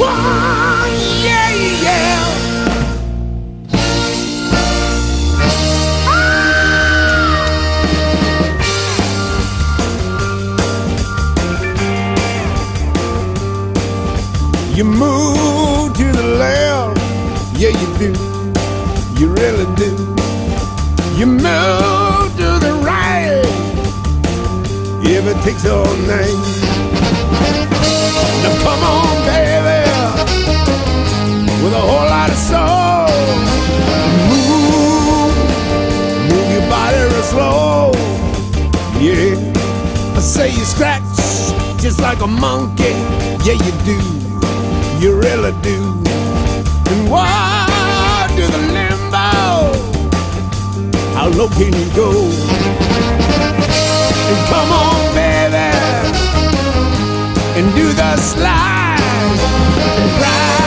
Yeah, yeah. Ah! You move to the left, yeah you do, you really do. You move to the right, if it takes all night. I say you scratch just like a monkey, yeah you do you really do. And why do the limbo? How low can you go? And come on, baby, and do the slide and ride.